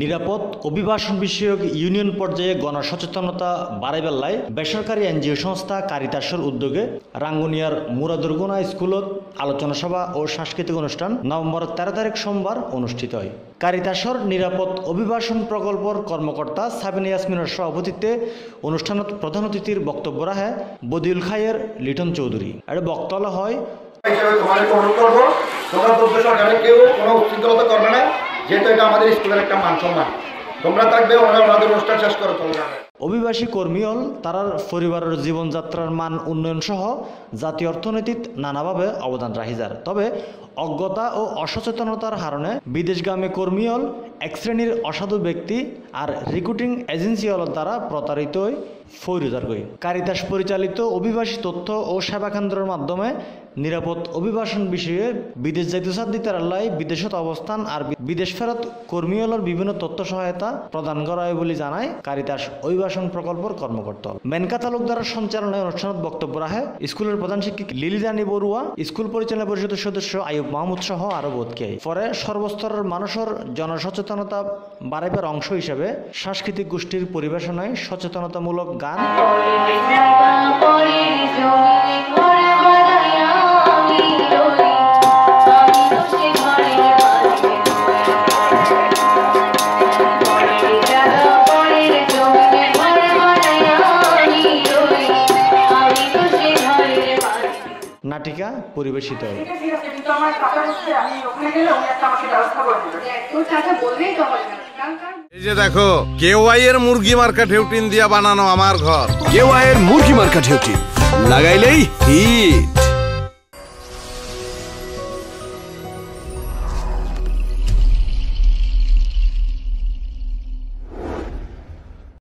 নিরাপদ অভিবাসন বিষয়ক ইউনিয়ন পর্যায়ে গণসচেতনতা বাড়াইবেলায় বেসরকারি এনজিও সংস্থা কারিতাসের উদ্যোগে রাঙ্গুনিয়ার মুরাদুরগুনা স্কুলত আলোচনা সভা ও সাংস্কৃতিক অনুষ্ঠান নভেম্বর তেরো তারিখ সোমবার অনুষ্ঠিত হয়। কারিতাসর নিরাপদ অভিবাসন প্রকল্পর কর্মকর্তা সাবিন ইয়াসমিনের সভাপতিত্বে অনুষ্ঠানত প্রধান অতিথির বক্তব্য রাখে বদিউল খায়ের লিটন চৌধুরী। আর বক্তব্য হয় তোমরা কোনো উচ্ছৃঙ্খলতা করবে না। যেহেতু এটা আমাদের স্কুলের একটা মান সম্মান। তোমরা থাকবে ওরা ওনাদের অনুষ্ঠান শেষ করো যাবে অভিবাসী কর্মী হল তারার পরিবারের জীবনযাত্রার মান উন্নয়ন সহ জাতীয় অর্থনীতিত নানাভাবে অবদান রাখিজার তবে অজ্ঞতা ও অসচেতনতার কারণে বিদেশগামী কর্মী হল এক শ্রেণির অসাধু ব্যক্তি আর রিক্রুটিং এজেন্সি হলের দ্বারা প্রতারিত হয়ে ফৈরুজার গই কারিতাস পরিচালিত অভিবাসী তথ্য ও সেবা কেন্দ্রের মাধ্যমে নিরাপদ অভিবাসন বিষয়ে বিদেশ সাথ দিতে আল্লাহ বিদেশত অবস্থান আর বিদেশ ফেরত কর্মী হলের বিভিন্ন তথ্য সহায়তা প্রদান করা হয় বলে জানায় কারিতাস অভিবাসন প্রকল্পের কর্মকর্তা। মেনকা তালুকদার সঞ্চালনায় অনুষ্ঠানত বক্তব্য রাখে স্কুলের প্রধান শিক্ষক লিলি রানী বড়ুয়া, স্কুল পরিচালনা পরিষদের সদস্য আয়ুব মাহমুদ সহ আরও বোধকে পরে সর্বস্তরের মানুষের জনসচেতনতা বাড়াইবার অংশ হিসেবে সাংস্কৃতিক গোষ্ঠীর পরিবেশনায় সচেতনতামূলক গান না পরিবেশিত কারণ এই যে দেখো কেওয়াই এর মুরগি মার্কা ঢেউটিন দিয়া বানানো আমার ঘর। কেওয়াইয়ের মুরগি মার্কা ঢেউটিন লাগাইলেই হিট।